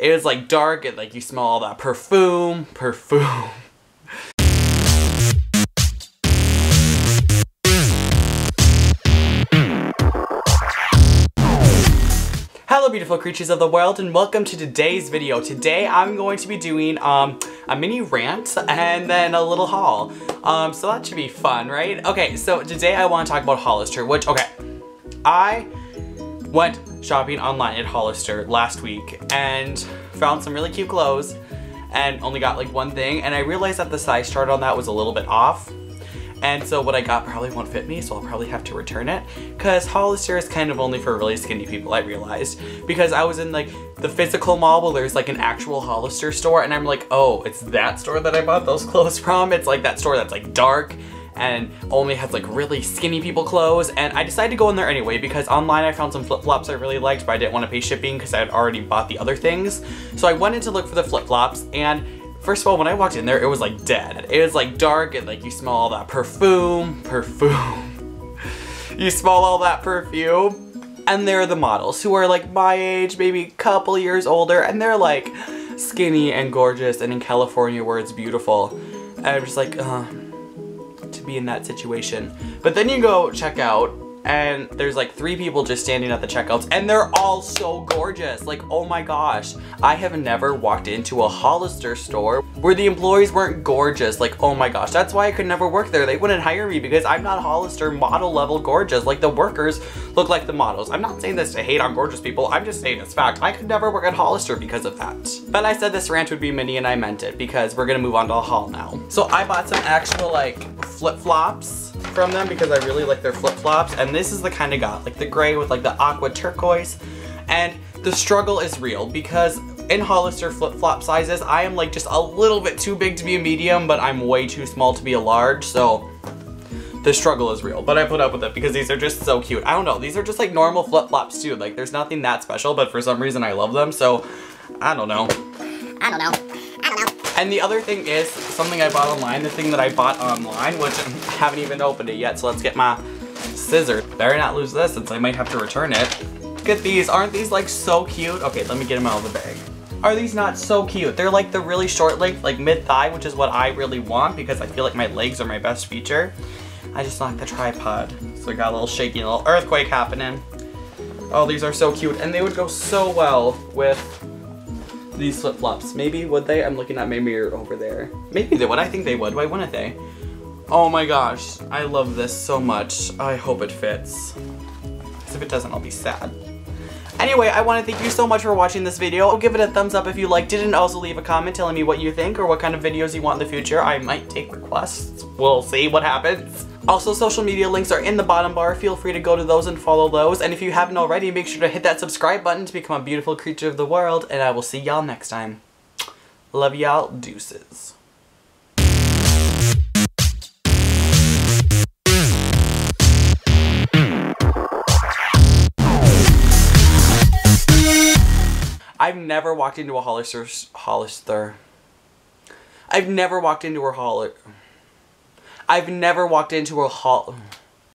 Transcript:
It was like dark and like you smell all that perfume, perfume. Hello beautiful creatures of the world and welcome to today's video. Today I'm going to be doing um, a mini rant and then a little haul. Um, so that should be fun, right? Okay, so today I want to talk about Hollister, which, okay, I went shopping online at Hollister last week and found some really cute clothes and only got like one thing and I realized that the size chart on that was a little bit off and so what I got probably won't fit me, so I'll probably have to return it. Because Hollister is kind of only for really skinny people, I realized. Because I was in like the physical mall where there's like an actual Hollister store, and I'm like, oh, it's that store that I bought those clothes from? It's like that store that's like dark and only has like really skinny people clothes and I decided to go in there anyway because online I found some flip-flops I really liked but I didn't want to pay shipping because I had already bought the other things. So I went in to look for the flip-flops and First of all, when I walked in there, it was like dead. It was like dark and like you smell all that perfume, perfume. you smell all that perfume. And they're the models who are like my age, maybe a couple years older, and they're like skinny and gorgeous and in California where it's beautiful. And I'm just like, uh, be in that situation. But then you go check out and there's like three people just standing at the checkouts and they're all so gorgeous. Like, oh my gosh. I have never walked into a Hollister store where the employees weren't gorgeous. Like, oh my gosh. That's why I could never work there. They wouldn't hire me because I'm not Hollister model level gorgeous. Like the workers look like the models. I'm not saying this to hate on gorgeous people. I'm just saying it's fact. I could never work at Hollister because of that. But I said this rant would be mini and I meant it because we're gonna move on to a haul now. So I bought some actual like flip-flops from them because I really like their flip-flops. And this is the kind I got like the gray with like the aqua turquoise. And the struggle is real because in Hollister flip-flop sizes I am like just a little bit too big to be a medium but I'm way too small to be a large. So the struggle is real. But I put up with it because these are just so cute. I don't know these are just like normal flip-flops too. Like there's nothing that special but for some reason I love them. So I don't know. I don't know and the other thing is something I bought online, the thing that I bought online, which I haven't even opened it yet, so let's get my scissors. Better not lose this since I might have to return it. Look at these, aren't these like so cute? Okay, let me get them out of the bag. Are these not so cute? They're like the really short leg, like mid-thigh, which is what I really want because I feel like my legs are my best feature. I just knocked the tripod, so I got a little shaky, a little earthquake happening. Oh, these are so cute, and they would go so well with these flip-flops. Maybe, would they? I'm looking at my mirror over there. Maybe they would. I think they would. Why wouldn't they? Oh my gosh. I love this so much. I hope it fits. Because if it doesn't, I'll be sad. Anyway, I want to thank you so much for watching this video. Give it a thumbs up if you liked it and also leave a comment telling me what you think or what kind of videos you want in the future. I might take requests. We'll see what happens. Also, social media links are in the bottom bar. Feel free to go to those and follow those. And if you haven't already, make sure to hit that subscribe button to become a beautiful creature of the world. And I will see y'all next time. Love y'all. Deuces. I've never walked into a Hollister. Hollister. I've never walked into a Hollister. I've never walked into a hall.